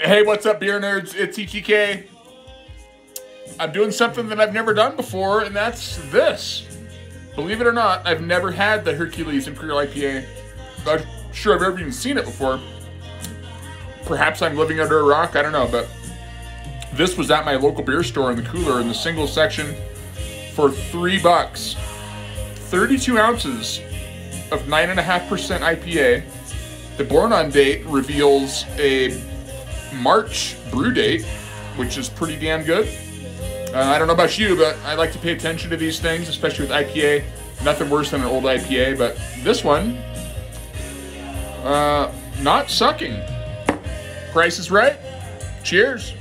Hey, what's up, beer nerds? It's ETK. I'm doing something that I've never done before, and that's this. Believe it or not, I've never had the Hercules Imperial IPA. I'm sure I've ever even seen it before. Perhaps I'm living under a rock, I don't know, but this was at my local beer store in the cooler in the single section for three bucks. 32 ounces of 9.5% IPA. The born on date reveals a March brew date, which is pretty damn good. Uh, I don't know about you, but I like to pay attention to these things, especially with IPA. Nothing worse than an old IPA, but this one, uh, not sucking. Price is right. Cheers.